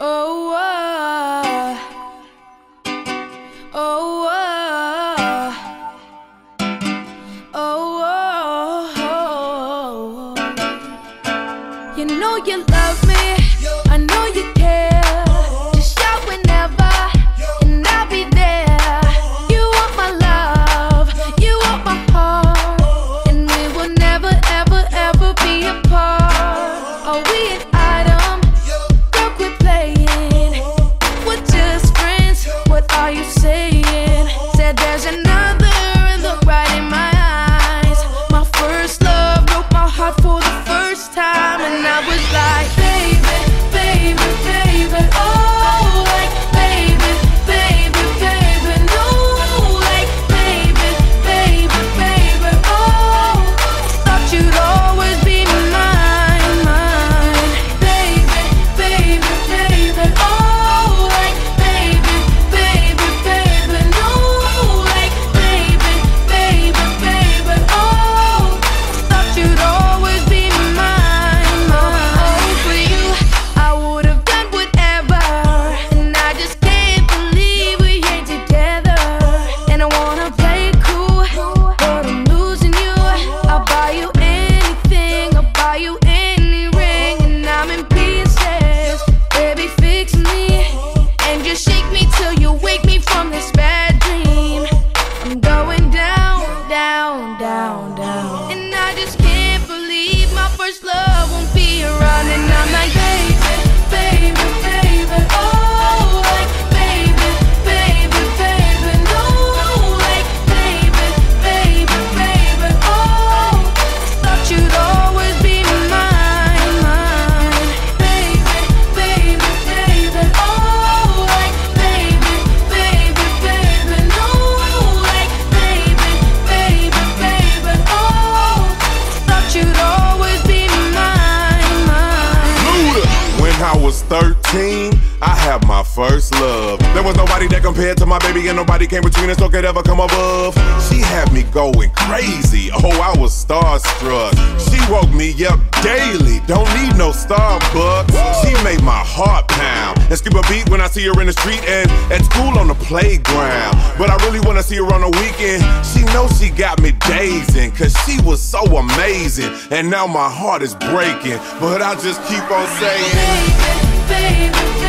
Oh, oh, oh, oh, oh, oh. You know you love me. First love I was 13, I had my first love. There was nobody that compared to my baby, and nobody came between us or could ever come above. She had me going crazy. Oh, I was starstruck. She woke me up daily. Don't need no Starbucks. She made my heart pound and skip a beat when I see her in the street and at school on the playground. But see her on the weekend. She knows she got me dazing, cause she was so amazing. And now my heart is breaking. But I just keep on saying. Baby, baby,